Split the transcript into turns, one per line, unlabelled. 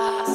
us.